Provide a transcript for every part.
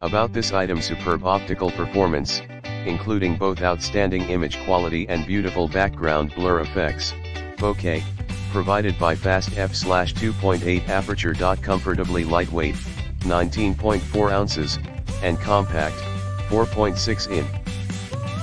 About this item superb optical performance, including both outstanding image quality and beautiful background blur effects, bokeh, provided by fast f/2.8 aperture. Comfortably lightweight, 19.4 ounces, and compact, 4.6 in.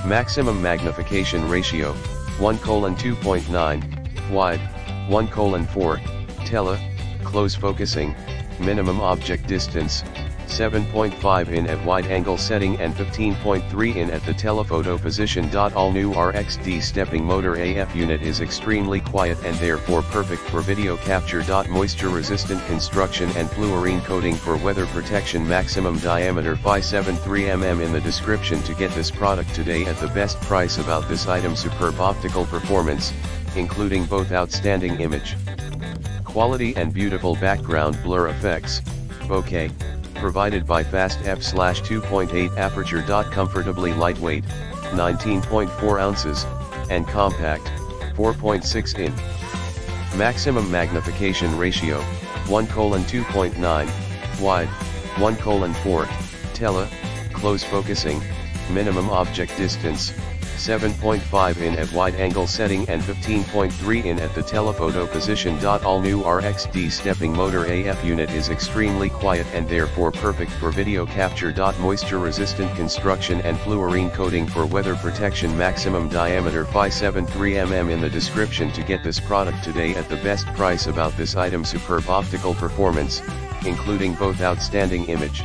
Maximum magnification ratio, 1 colon 2.9, wide, 1 colon 4, tele, close focusing, minimum object distance, 7.5 in at wide angle setting and 15.3 in at the telephoto position. All new RXD stepping motor AF unit is extremely quiet and therefore perfect for video capture. Moisture resistant construction and fluorine coating for weather protection maximum diameter 573 mm in the description to get this product today at the best price about this item superb optical performance, including both outstanding image quality and beautiful background blur effects, bokeh, provided by Fast f/2.8 aperture. Comfortably lightweight, 19.4 ounces, and compact, 4.6 in. Maximum magnification ratio, 1 colon 2.9, wide, 1 colon 4, tele, close focusing, minimum object distance, 7.5 in at wide angle setting and 15.3 in at the telephoto position. All new RXD stepping motor AF unit is extremely quiet and therefore perfect for video capture. Moisture resistant construction and fluorine coating for weather protection maximum diameter 573 mm in the description to get this product today at the best price about this item superb optical performance, including both outstanding image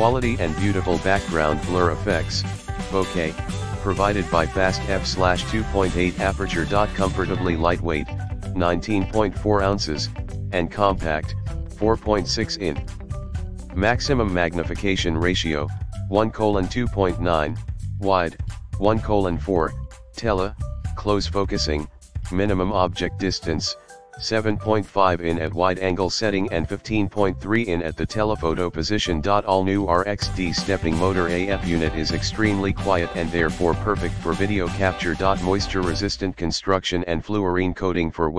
quality and beautiful background blur effects, bokeh, provided by Fast f/2.8 aperture. Comfortably lightweight, 19.4 ounces, and compact, 4.6 in. Maximum magnification ratio, 1 colon 2.9, wide, 1 colon 4, tele, close focusing, minimum object distance, 7.5 in at wide angle setting and 15.3 in at the telephoto position. All new RXD stepping motor AF unit is extremely quiet and therefore perfect for video capture. Moisture resistant construction and fluorine coating for